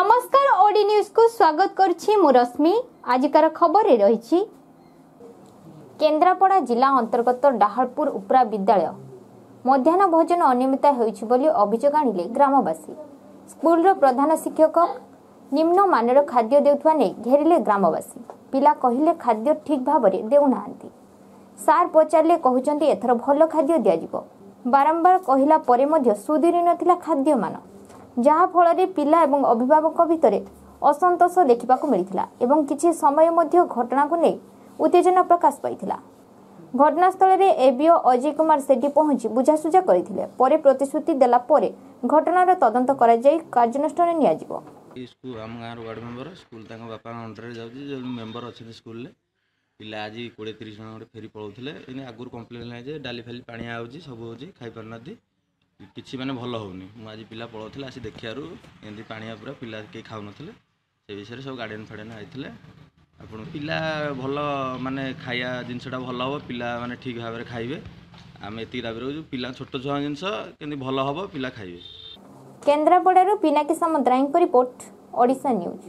ନମସ୍କାର ଓଡି ନ୍ୟୁଜକୁ ସ୍ୱାଗତ କରୁଛି ମୁଁ ରଶ୍ମି। ଆଜିକାର ଖବରରେ ରହିଛି କେନ୍ଦ୍ରାପଡ଼ା ଜିଲ୍ଲା ଅନ୍ତର୍ଗତ ଡାହାଳପୁର ଉପ୍ରା ବିଦ୍ୟାଳୟ। ମଧ୍ୟାହ୍ନ ଭୋଜନ ଅନିୟମିତ ହେଉଛି ବୋଲି ଅଭିଯୋଗ ଆଣିଲେ ଗ୍ରାମବାସୀ। ସ୍କୁଲର ପ୍ରଧାନ ଶିକ୍ଷକ ନିମ୍ନମାନର ଖାଦ୍ୟ ଦେଉଥିବା ନେଇ ଘେରିଲେ ଗ୍ରାମବାସୀ। ପିଲା କହିଲେ ଖାଦ୍ୟ ଠିକ୍ ଭାବରେ ଦେଉନାହାନ୍ତି। ସାର୍ ପଚାରିଲେ କହୁଛନ୍ତି ଏଥର ଭଲ ଖାଦ୍ୟ ଦିଆଯିବ? ବାରମ୍ବାର କହିଲା ପରେ ମଧ୍ୟ ସୁଧୁରି ନଥିଲା ଖାଦ୍ୟମାନ। ଯାହାଫଳରେ ପିଲା ଏବଂ ଅଭିଭାବକ ଭିତରେ ଅସନ୍ତୋଷ ଦେଖିବାକୁ ମିଳିଥିଲା ଏବଂ କିଛି ସମୟ ମଧ୍ୟ ଘଟଣାକୁ ନେଇ ଉତ୍ତେଜନା ପ୍ରକାଶ ପାଇଥିଲା। ଘଟଣାସ୍ଥଳରେ ଏବିଓ ଅଜୟ କୁମାର ସେଠୀ ପହଞ୍ଚି ବୁଝାସୁଝା କରିଥିଲେ। ପରେ ପ୍ରତିଶ୍ରୁତି ଦେଲା ପରେ ଘଟଣାର ତଦନ୍ତ କରାଯାଇ କାର୍ଯ୍ୟାନୁଷ୍ଠାନ ନିଆଯିବ। ଏଇ ସ୍କୁଲ ଆମ ଗାଁର ୱାର୍ଡ଼ ମେମ୍ବର ସ୍କୁଲ ତାଙ୍କ ବାପାଙ୍କ ଅଣ୍ଡରରେ ଯାଉଛି ଯେଉଁ ମେମ୍ବର ଅଛନ୍ତି ସ୍କୁଲରେ। ପିଲା ଆଜି କୋଡ଼ିଏ ତିରିଶ ଜଣ ଗୋଟେ ଫେରି ପଳାଉଥିଲେ। ଏଇନେ ଆଗରୁ କମ୍ପ୍ଲେନ୍ ହେଲା ଯେ ଡାଲି ଫାଲି ପାଣିଆ ହେଉଛି ସବୁ ହେଉଛି ଖାଇପାରୁନାହାନ୍ତି। କିଛି ମାନେ ଭଲ ହେଉନି। ମୁଁ ଆଜି ପିଲା ପଳାଉଥିଲେ ଆସି ଦେଖିବାରୁ ଏମିତି ପାଣିଆ ପୁରା ପିଲା କେହି ଖାଉନଥିଲେ। ସେ ବିଷୟରେ ସବୁ ଗାର୍ଡ଼ିଆନ୍ ଫାର୍ଡ଼ିଆନ୍ ଆଇଥିଲେ। ଆପଣ ପିଲା ଭଲ ମାନେ ଖାଇବା ଜିନିଷଟା ଭଲ ହେବ ପିଲା ମାନେ ଠିକ୍ ଭାବରେ ଖାଇବେ। ଆମେ ଏତିକି ଦାବି ରହୁଛୁ ପିଲା ଛୋଟ ଛୁଆ ଜିନିଷ କେମିତି ଭଲ ହେବ ପିଲା ଖାଇବେ। କେନ୍ଦ୍ରାପଡ଼ାରୁ ପିନାକୀ ସାମନ୍ତରାୟଙ୍କ ରିପୋର୍ଟ ଓଡ଼ିଶା ନ୍ୟୁଜ୍।